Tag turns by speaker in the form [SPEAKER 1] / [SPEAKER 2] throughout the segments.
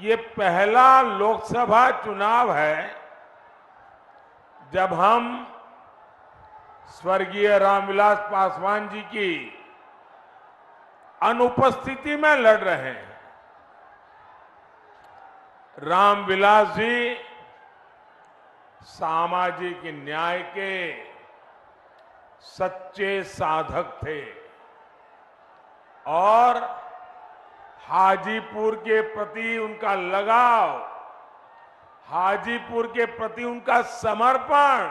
[SPEAKER 1] ये पहला लोकसभा चुनाव है जब हम स्वर्गीय रामविलास पासवान जी की अनुपस्थिति में लड़ रहे हैं। रामविलास जी सामाजिक न्याय के सच्चे साधक थे और हाजीपुर के प्रति उनका लगाव, हाजीपुर के प्रति उनका समर्पण,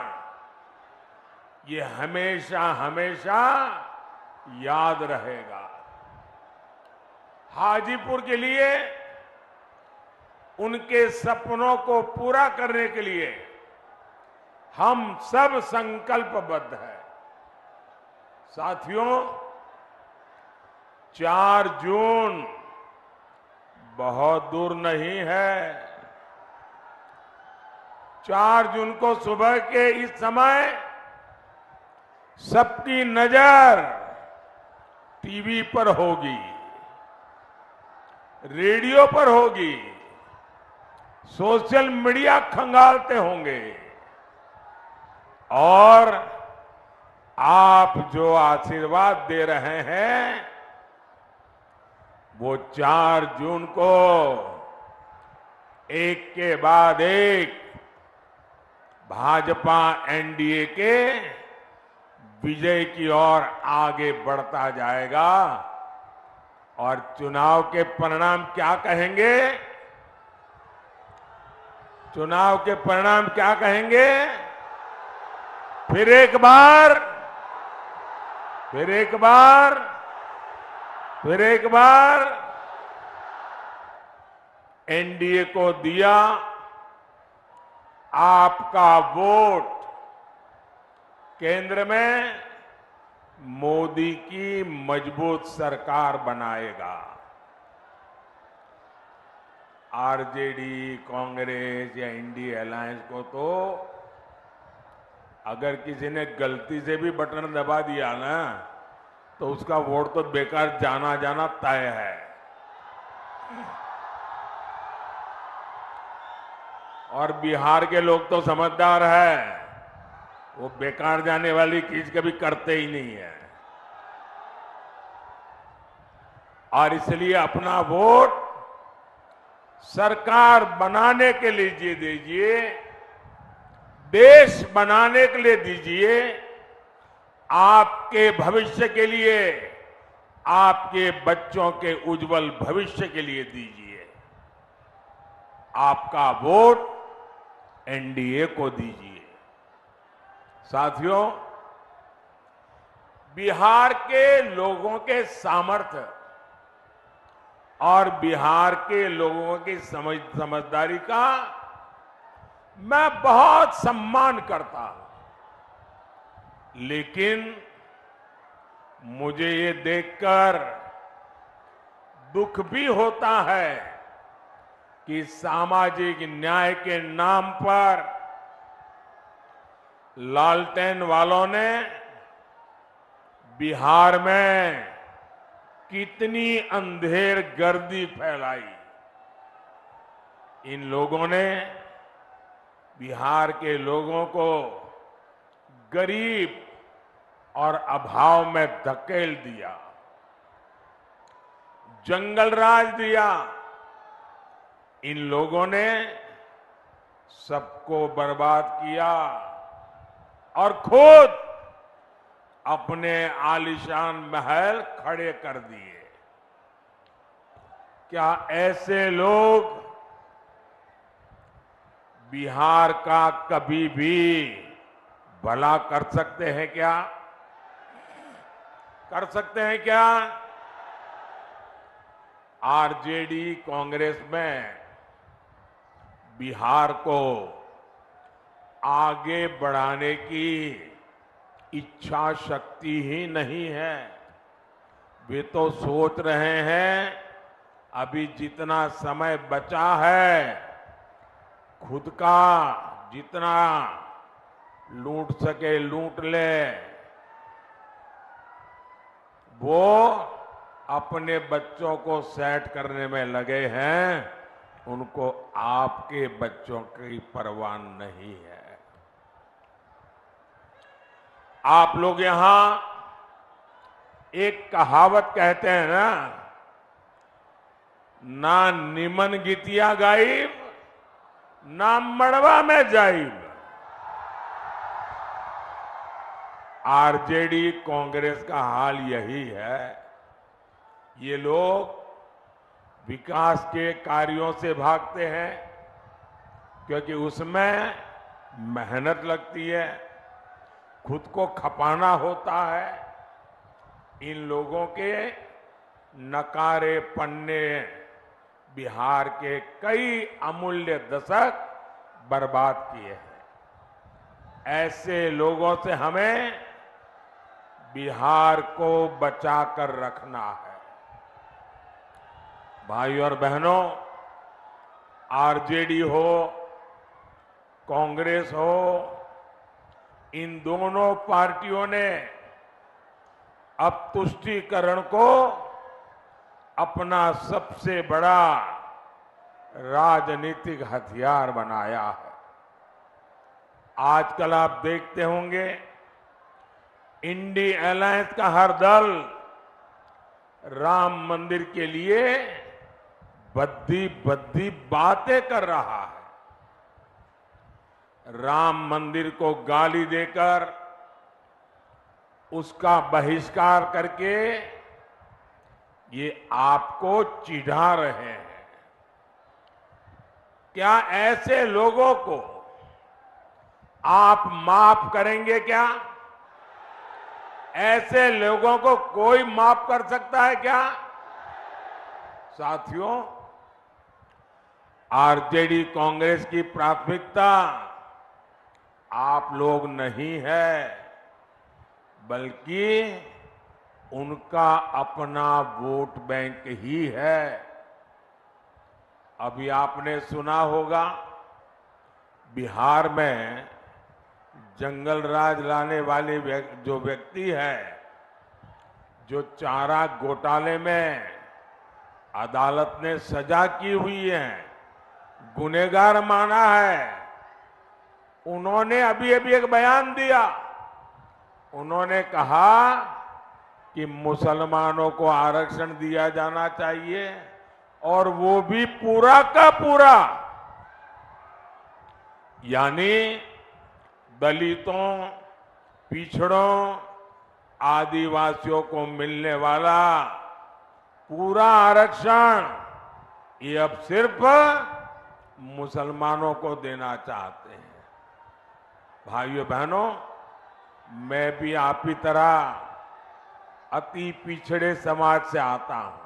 [SPEAKER 1] ये हमेशा हमेशा याद रहेगा। हाजीपुर के लिए, उनके सपनों को पूरा करने के लिए, हम सब संकल्पबद्ध हैं। साथियों, चार जून बहुत दूर नहीं है। चार जून को सुबह के इस समय। सबकी नज़र टीवी पर होगी, रेडियो पर होगी, सोशल मीडिया खंगालते होंगे। और आप जो आशीर्वाद दे रहे हैं वो चार जून को एक के बाद एक भाजपा एनडीए के विजय की ओर आगे बढ़ता जाएगा और चुनाव के परिणाम क्या कहेंगे? चुनाव के परिणाम क्या कहेंगे? फिर एक बार, फिर एक बार फिर एक बार एनडीए को दिया, आपका वोट केंद्र में मोदी की मज़बूत सरकार बनाएगा। आरजेडी, कांग्रेस या इंडिया अलायंस को तो अगर किसी ने गलती से भी बटन दबा दिया ना तो उसका वोट तो बेकार जाना जाना तय है। और बिहार के लोग तो समझदार है। वो बेकार जाने वाली चीज़ कभी करते ही नहीं है। और इसलिए अपना वोट सरकार बनाने के लिए दीजिए, देश बनाने के लिए दीजिए। आपके भविष्य के लिए, आपके बच्चों के उज्जवल भविष्य के लिए दीजिए। आपका वोट एनडीए को दीजिए। साथियों, बिहार के लोगों के सामर्थ्य और बिहार के लोगों की समझ समझदारी का मैं बहुत सम्मान करता हूँ। लेकिन मुझे ये देखकर दुख भी होता है कि सामाजिक न्याय के नाम पर लालटेन वालों ने बिहार में कितनी अंधेर गर्दी फैलाई। इन लोगों ने बिहार के लोगों को गरीब और अभाव में धकेल दिया। जंगल राज दिया। इन लोगों ने सबको बर्बाद किया और खुद अपने आलिशान महल खड़े कर दिए। क्या ऐसे लोग बिहार का कभी भी भला कर सकते हैं क्या? कर सकते हैं क्या? आरजेडी कांग्रेस में बिहार को आगे बढ़ाने की इच्छा शक्ति ही नहीं है। वे तो सोच रहे हैं, अभी जितना समय बचा है, खुद का जितना लूट सके, लूट ले। वो अपने बच्चों को सेट करने में लगे हैं, उनको आपके बच्चों की परवाह नहीं है। आप लोग यहाँ एक कहावत कहते हैं ना ना निमन गीतिया गाइब ना मड़वा में जाइब आरजेडी कांग्रेस का हाल यही है। ये लोग विकास के कार्यों से भागते हैं, क्योंकि उसमें मेहनत लगती है, खुद को खपाना होता है। इन लोगों के नकारे पन्ने बिहार के कई अमूल्य दशक बर्बाद किए हैं। ऐसे लोगों से हमें बिहार को बचाकर रखना है। भाई और बहनों, आरजेडी हो, कांग्रेस हो, इन दोनों पार्टियों ने अब तुष्टीकरण को अपना सबसे बड़ा राजनीतिक हथियार बनाया है। आजकल आप देखते होंगे इंडी अलायंस का हर दल राम मंदिर के लिए बद्दी बद्दी बातें कर रहा है। राम मंदिर को गाली देकर उसका बहिष्कार करके ये आपको चिढ़ा रहे हैं। क्या ऐसे लोगों को आप माफ़ करेंगे क्या? ऐसे लोगों को कोई माफ़ कर सकता है क्या? साथियों, आरजेडी कांग्रेस की प्राथमिकता आप लोग नहीं है, बल्कि उनका अपना वोट बैंक ही है। अभी आपने सुना होगा, बिहार में जंगल राज लाने वाले जो व्यक्ति है, जो चारा घोटाले में अदालत ने सजा की हुई है, गुनेगार माना है, उन्होंने अभी अभी एक बयान दिया। उन्होंने कहा कि मुसलमानों को आरक्षण दिया जाना चाहिए, और वो भी पूरा का पूरा। यानी दलितों, पिछड़ों, आदिवासियों को मिलने वाला पूरा आरक्षण ये अब सिर्फ़ मुसलमानों को देना चाहते हैं। भाइयों बहनों, मैं भी आप ही तरह अति पिछड़े समाज से आता हूँ।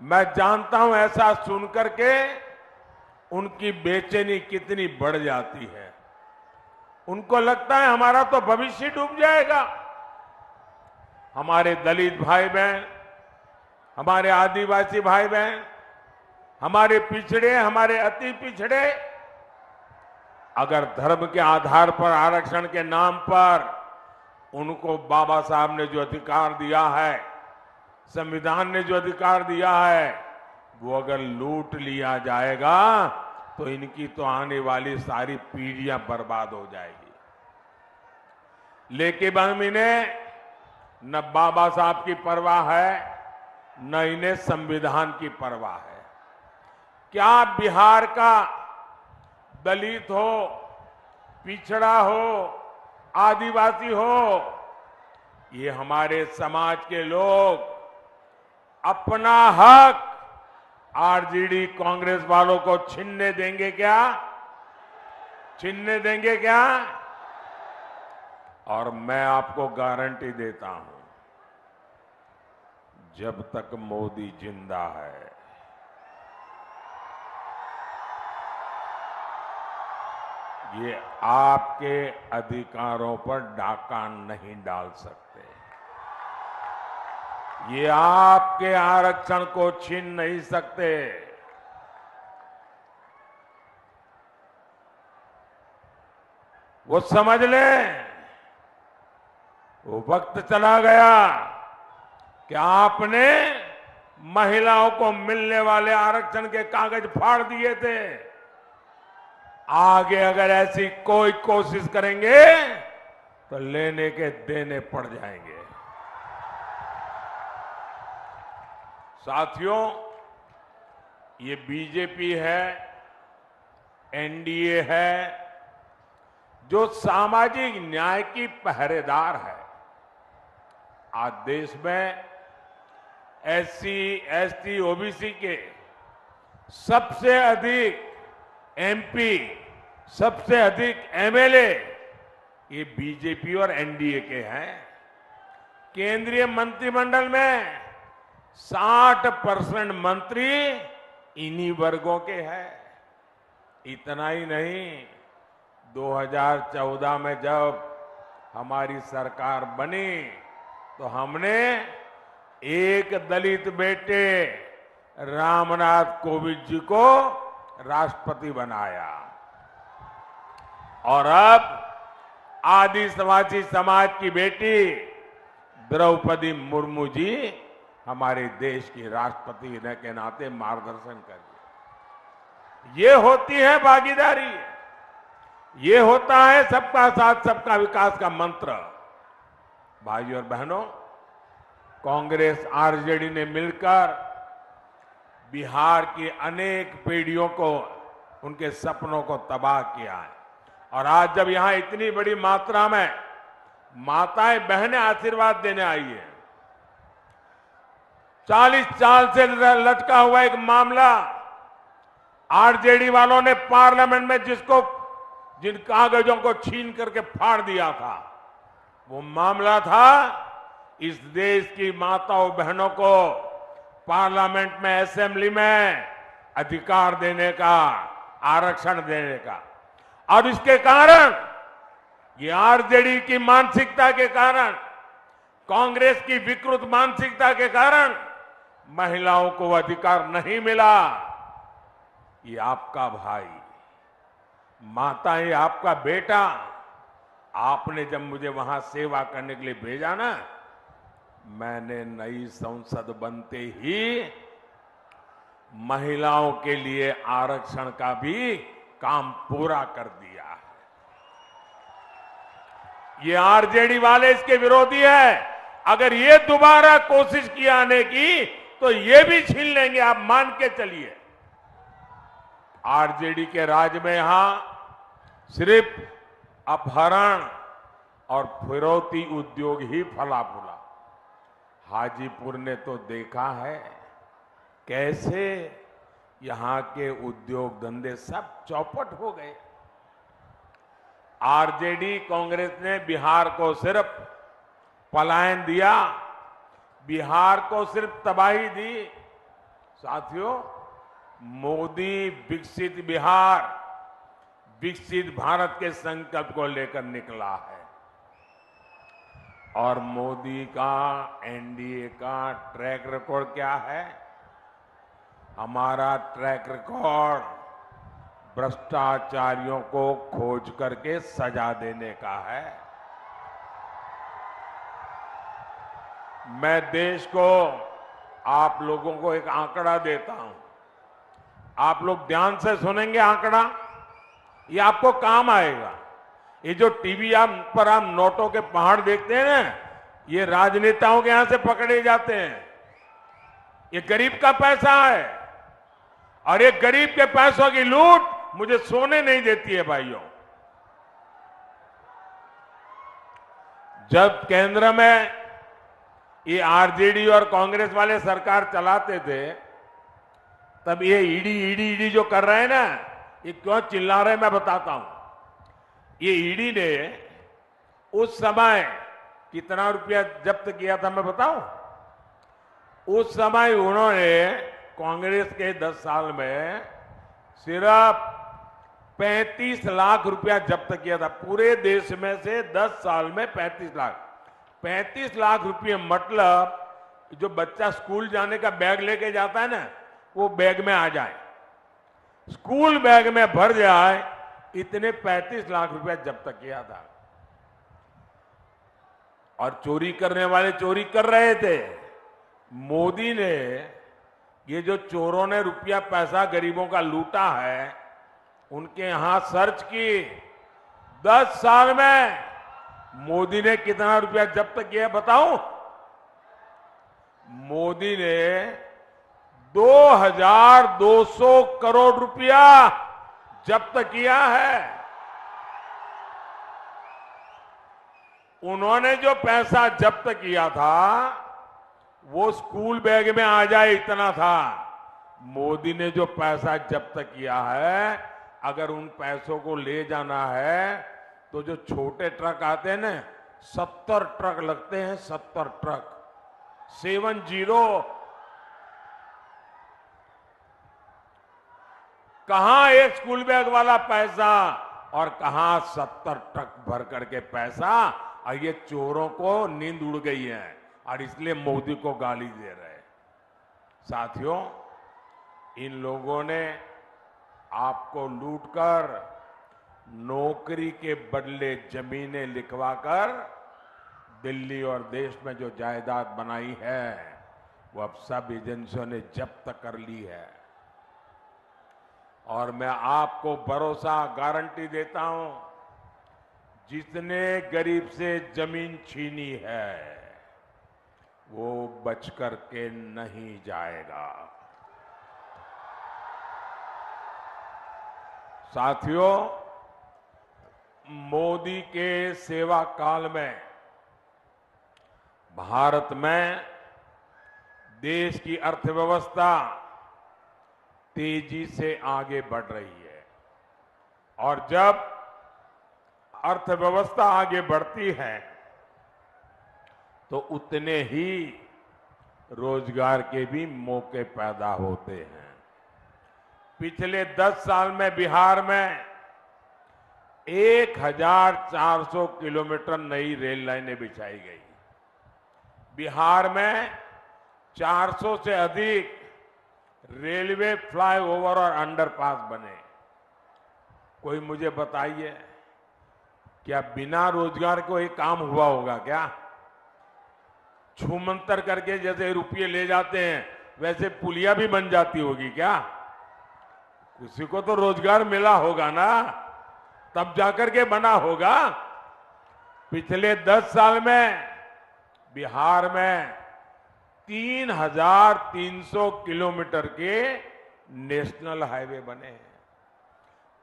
[SPEAKER 1] मैं जानता हूँ ऐसा सुनकर के उनकी बेचैनी कितनी बढ़ जाती है। उनको लगता है हमारा तो भविष्य डूब जाएगा। हमारे दलित भाई बहन हमारे आदिवासी भाई बहन हमारे पिछड़े, हमारे अति पिछड़े, अगर धर्म के आधार पर, आरक्षण के नाम पर उनको बाबा साहब ने जो अधिकार दिया है, संविधान ने जो अधिकार दिया है, वो अगर लूट लिया जाएगा तो इनकी तो आने वाली सारी पीढ़ियाँ बर्बाद हो जाएगी। लेकिन हम इन्हें न बाबा साहब की परवाह है, न इन्हें संविधान की परवाह है। क्या बिहार का दलित हो, पिछड़ा हो, आदिवासी हो, ये हमारे समाज के लोग अपना हक आरजेडी कांग्रेस वालों को छीनने देंगे क्या? छीनने देंगे क्या? और मैं आपको गारंटी देता हूँ, जब तक मोदी ज़िंदा है। ये आपके अधिकारों पर डाका नहीं डाल सकते। ये आपके आरक्षण को छीन नहीं सकते। वो समझ लें वो वक्त चला गया कि आपने महिलाओं को मिलने वाले आरक्षण के कागज़ फाड़ दिए थे। आगे अगर ऐसी कोई कोशिश करेंगे तो लेने के देने पड़ जाएँगे। साथियों, ये बीजेपी है, एनडीए है, जो सामाजिक न्याय की पहरेदार है। आज देश में एससी, एसटी, ओबीसी के सबसे अधिक एमपी सबसे अधिक एमएलए ये बीजेपी और एनडीए के हैं। केंद्रीय मंत्रिमंडल में 60 परसेंट मंत्री इन्हीं वर्गों के हैं। इतना ही नहीं 2014 में जब हमारी सरकार बनी तो हमने एक दलित बेटे रामनाथ कोविंद जी को राष्ट्रपति बनाया। और अब आदिवासी समाज की बेटी द्रौपदी मुर्मू जी हमारे देश की राष्ट्रपति के नाते मार्गदर्शन कर ये होती है भागीदारी। ये होता है सबका साथ, सबका विकास का मंत्र। भाइयों और बहनों, कांग्रेस, आरजेडी ने मिलकर बिहार की अनेक पीढ़ियों को, उनके सपनों को तबाह किया है। और आज जब यहाँ इतनी बड़ी मात्रा में माताएँ, बहनें आशीर्वाद देने आई है, चालीस साल से लटका हुआ एक मामला आरजेडी वालों ने पार्लियामेंट में जिसको, जिन कागजों को छीन करके फाड़ दिया था वो मामला था इस देश की माताओं बहनों को पार्लियामेंट में असेंबली में अधिकार देने का, आरक्षण देने का। और इसके कारण, ये आरजेडी की मानसिकता के कारण, कांग्रेस की विकृत मानसिकता के कारण महिलाओं को अधिकार नहीं मिला। ये आपका भाई माता ये आपका बेटा आपने जब मुझे वहाँ सेवा करने के लिए भेजा ना, मैंने नई संसद बनते ही महिलाओं के लिए आरक्षण का भी काम पूरा कर दिया है। ये आरजेडी वाले इसके विरोधी है। अगर ये दोबारा कोशिश की आने की तो ये भी छीन लेंगे, आप मान के चलिए। आरजेडी के राज में यहाँ सिर्फ़ अपहरण और फिरौती उद्योग ही फला फूला हाजीपुर ने तो देखा है कैसे यहाँ के उद्योग धंधे सब चौपट हो गए। आरजेडी कांग्रेस ने बिहार को सिर्फ़ पलायन दिया, बिहार को सिर्फ़ तबाही दी। साथियों, मोदी विकसित बिहार विकसित भारत के संकल्प को लेकर निकला है। और मोदी का, एनडीए का ट्रैक रिकॉर्ड क्या है? हमारा ट्रैक रिकॉर्ड भ्रष्टाचारियों को खोज करके सजा देने का है। मैं देश को, आप लोगों को एक आंकड़ा देता हूँ। आप लोग ध्यान से सुनेंगे आंकड़ा? ये आपको काम आएगा। ये जो टीवी आप पर आप नोटों के पहाड़ देखते हैं ना, ये राजनेताओं के यहाँ से पकड़े जाते हैं। ये गरीब का पैसा है। और ये गरीब के पैसों की लूट मुझे सोने नहीं देती है, भाइयों। जब केंद्र में ये आरजेडी और कांग्रेस वाले सरकार चलाते थे, तब ये ईडी ईडी ईडी जो कर रहे हैं ना ये क्यों चिल्ला रहे मैं बताता हूँ। ये ईडी ने उस समय कितना रुपया जब्त किया था मैं बताऊँ? उस समय उन्होंने कांग्रेस के 10 साल में सिर्फ़ 35 लाख रुपया जब्त किया था। पूरे देश में से 10 साल में 35 लाख। 35 लाख रुपये मतलब जो बच्चा स्कूल जाने का बैग लेके जाता है ना, वो बैग में आ जाए। स्कूल बैग में भर जाए, इतने 35 लाख रुपया जब्त किया था और चोरी करने वाले चोरी कर रहे थे। मोदी ने ये जो चोरों ने रुपया पैसा गरीबों का लूटा है, उनके यहाँ सर्च की। दस साल में मोदी ने कितना रुपया जब्त किया बताऊँ? मोदी ने 2200 करोड़ रुपया जब्त किया है। उन्होंने जो पैसा जब्त किया था, वो स्कूल बैग में आ जाए इतना था। मोदी ने जो पैसा जब्त किया है, अगर उन पैसों को ले जाना है तो जो छोटे ट्रक आते हैं ना, सत्तर ट्रक लगते हैं, सत्तर ट्रक। सेवन ज़ीरो कहा एक स्कूल बैग वाला पैसा और कहा सत्तर ट्रक भर करके पैसा? और ये चोरों को नींद उड़ गई है और इसलिए मोदी को गाली दे रहे साथियों, इन लोगों ने आपको लूटकर नौकरी के बदले जमीनें लिखवाकर दिल्ली और देश में जो जायदाद बनाई है, वो अब सब एजेंसियों ने जब्त कर ली है। और मैं आपको भरोसा गारंटी देता हूँ जिसने गरीब से ज़मीन छीनी है, वो बच कर के नहीं जाएगा। साथियों, मोदी के सेवा काल में, भारत में देश की अर्थव्यवस्था तेज़ी से आगे बढ़ रही है। और जब अर्थव्यवस्था आगे बढ़ती है तो उतने ही रोज़गार के भी मौके पैदा होते हैं। पिछले 10 साल में बिहार में 1400 किलोमीटर नई रेल लाइनें बिछाई गई। बिहार में 400 से अधिक रेलवे फ्लाईओवर और अंडरपास बने। कोई मुझे बताइए क्या बिना रोज़गार को एक काम हुआ होगा क्या? छूमंतर करके जैसे रुपये ले जाते हैं, वैसे पुलिया भी बन जाती होगी क्या? किसी को तो रोज़गार मिला होगा ना? तब जाकर के बना होगा। पिछले दस साल में, बिहार में तीन हज़ार तीन सौ किलोमीटर के नेशनल हाईवे बने हैं।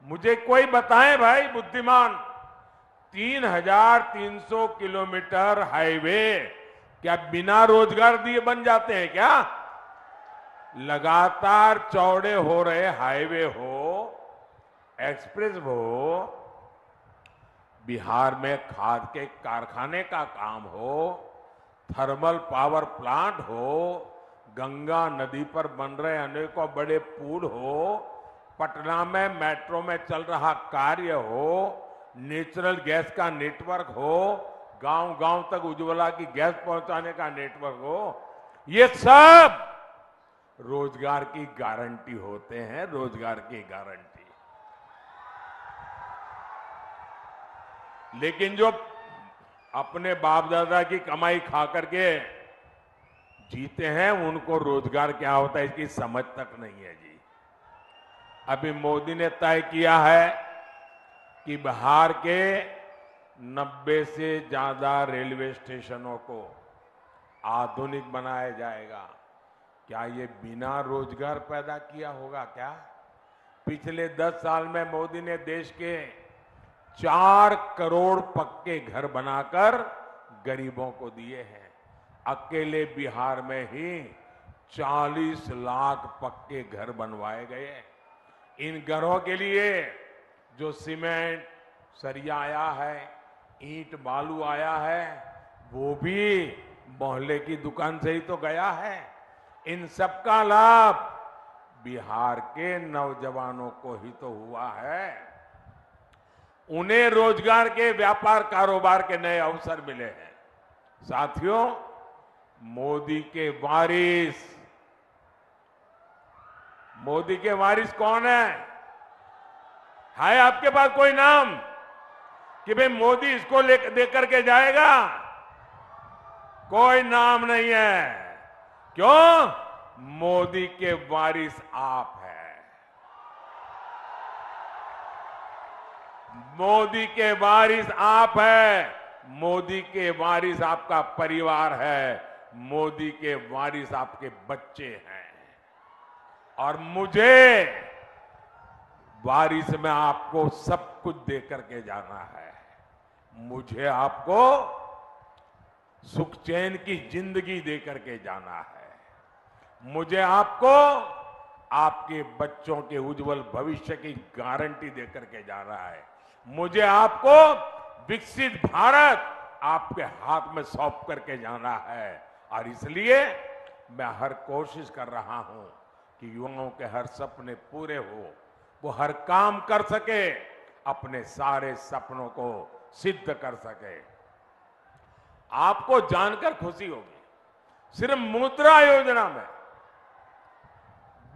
[SPEAKER 1] मुझे कोई बताए भाई, बुद्धिमान, तीन हज़ार तीन सौ किलोमीटर हाईवे क्या बिना रोज़गार दिए बन जाते हैं क्या? लगातार चौड़े हो रहे हाईवे हो, एक्सप्रेस हो, बिहार में खाद के कारखाने का काम हो थर्मल पावर प्लांट हो, गंगा नदी पर बन रहे अनेकों बड़े पुल हो, पटना में, मेट्रो में चल रहा कार्य हो नेचुरल गैस का नेटवर्क हो गाँव गाँव तक उज्ज्वला की गैस पहुँचाने का नेटवर्क हो, ये सब रोज़गार की गारंटी होते हैं, रोज़गार की गारंटी लेकिन जो अपने बाप दादा की कमाई खा करके जीते हैं, उनको रोज़गार क्या होता है, इसकी समझ तक नहीं है जी। अभी मोदी ने तय किया है कि बिहार के 90 से ज़्यादा रेलवे स्टेशनों को आधुनिक बनाया जाएगा। क्या ये बिना रोज़गार पैदा किया होगा क्या? पिछले 10 साल में मोदी ने देश के चार करोड़ पक्के घर बनाकर गरीबों को दिए हैं। अकेले बिहार में ही 40 लाख पक्के घर बनवाए गए इन घरों के लिए जो सीमेंट, सरिया आया है, ईंट, बालू आया है, वो भी मोहल्ले की दुकान से ही तो गया है। इन सबका लाभ बिहार के नौजवानों को ही तो हुआ है। उन्हें रोज़गार के व्यापार कारोबार के नए अवसर मिले हैं। साथियों, मोदी के वारिस। मोदी के वारिस कौन है? है आपके पास कोई नाम? कि भाई मोदी इसको देकर के जाएगा? कोई नाम नहीं है। क्यों? मोदी के वारिस आप हैं मोदी के वारिस आप है। मोदी के वारिस आपका परिवार है। मोदी के वारिस आपके बच्चे हैं। और मुझे वारिस में आपको सब कुछ दे करके जाना है। मुझे आपको सुख चैन की ज़िंदगी दे करके जाना है। मुझे आपको आपके बच्चों के उज्जवल भविष्य की गारंटी दे करके जाना है। मुझे आपको विकसित भारत आपके हाथ में सौंप करके जाना है। और इसलिए मैं हर कोशिश कर रहा हूँ कि युवाओं के हर सपने पूरे हो। वो हर काम कर सके, अपने सारे सपनों को सिद्ध कर सके। आपको जानकर खुशी होगी। सिर्फ़ मुद्रा योजना में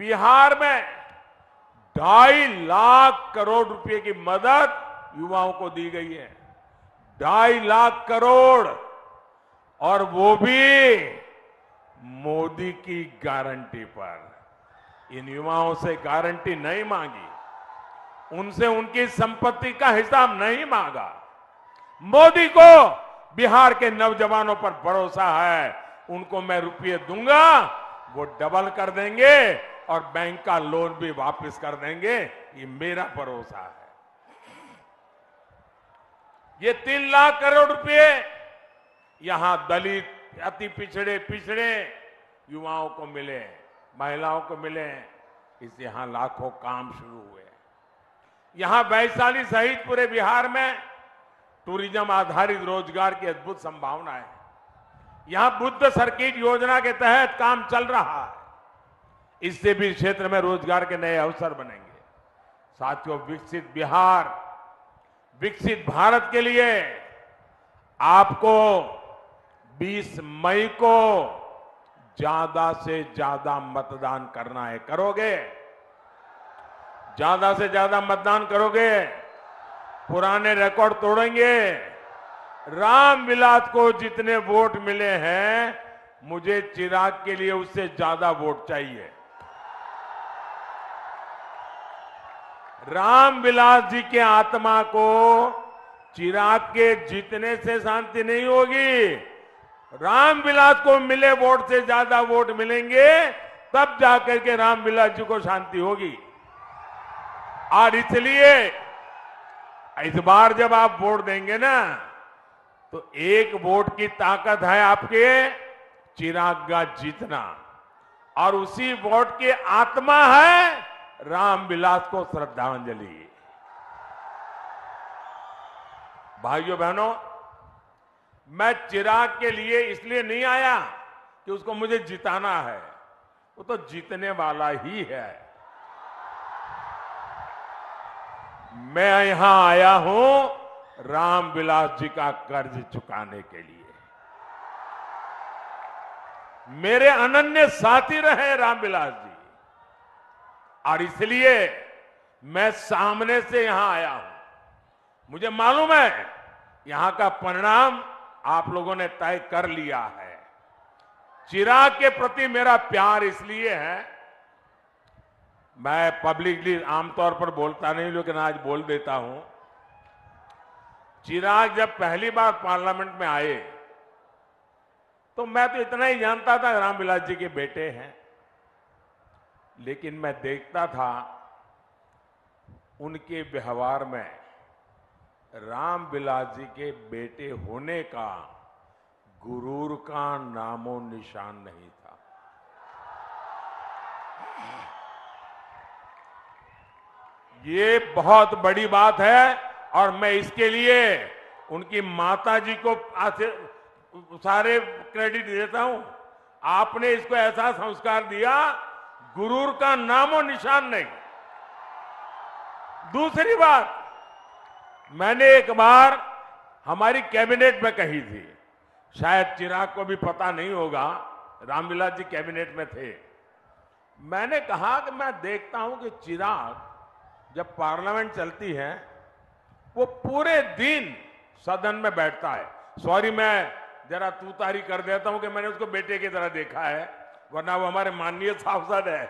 [SPEAKER 1] बिहार में ढाई लाख करोड़ रुपए की मदद युवाओं को दी गई है। ढाई लाख करोड़। और वो भी मोदी की गारंटी पर। इन युवाओं से गारंटी नहीं मांगी। उनसे उनकी संपत्ति का हिसाब नहीं मांगा। मोदी को बिहार के नौजवानों पर भरोसा है। उनको मैं रुपये दूँगा, वो डबल कर देंगे और बैंक का लोन भी वापस कर देंगे। ये मेरा भरोसा है। ये तीन लाख करोड़ रुपए। यहाँ दलित अति पिछड़े पिछड़े युवाओं को मिले, महिलाओं को मिले इससे यहाँ लाखों काम शुरू हुए। यहाँ वैशाली सहित पूरे बिहार में टूरिज़्म आधारित रोज़गार की अद्भुत संभावना है। यहाँ बुद्ध सर्किट योजना के तहत काम चल रहा है। इससे भी क्षेत्र में रोज़गार के नए अवसर बनेंगे। साथियों, विकसित बिहार विकसित भारत के लिए आपको 20 मई को ज़्यादा से ज़्यादा मतदान करना है। करोगे? ज़्यादा से ज़्यादा मतदान करोगे? पुराने रिकॉर्ड तोड़ेंगे? राम विलास को जितने वोट मिले हैं, मुझे चिराग के लिए उससे ज़्यादा वोट चाहिए। राम विलास जी के आत्मा को चिराग के जीतने से शांति नहीं होगी। राम विलास को मिले वोट से ज़्यादा वोट मिलेंगे, तब जाकर के राम विलास जी को शांति होगी। और इसलिए, इस बार जब आप वोट देंगे ना तो एक वोट की ताकत है आपके चिराग का जीतना। और उसी वोट की आत्मा है राम विलास को श्रद्धांजलि। भाइयों बहनों, मैं चिराग के लिए इसलिए नहीं आया कि उसको मुझे जिताना है। वो तो जीतने वाला ही है। मैं यहाँ आया हूँ राम विलास जी का कर्ज चुकाने के लिए। मेरे अनन्य साथी रहे रामविलास जी। और इसलिए मैं सामने से यहाँ आया हूँ। मुझे मालूम है, यहाँ का परिणाम आप लोगों ने तय कर लिया है। चिराग के प्रति मेरा प्यार इसलिए है, मैं पब्लिकली आमतौर पर बोलता नहीं, लेकिन आज बोल देता हूँ। चिराग जब पहली बार पार्लियामेंट में आए तो मैं तो इतना ही जानता था रामविलास जी के बेटे हैं। लेकिन मैं देखता था उनके व्यवहार में राम बिलास जी के बेटे होने का गुरूर का नामो निशान नहीं था। ये बहुत बड़ी बात है और मैं इसके लिए उनकी माता जी को सारे क्रेडिट देता हूँ। आपने इसको ऐसा संस्कार दिया गुरूर का नामो निशान नहीं। दूसरी बात, मैंने एक बार हमारी कैबिनेट में कही थी, शायद चिराग को भी पता नहीं होगा, रामविलास जी कैबिनेट में थे। मैंने कहा कि मैं देखता हूँ कि चिराग जब पार्लियामेंट चलती है, वो पूरे दिन सदन में बैठता है। सॉरी, मैं जरा तू तारी कर देता हूँ कि मैंने उसको बेटे की तरह देखा है। वरना वो हमारे माननीय सांसद है।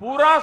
[SPEAKER 1] पूरा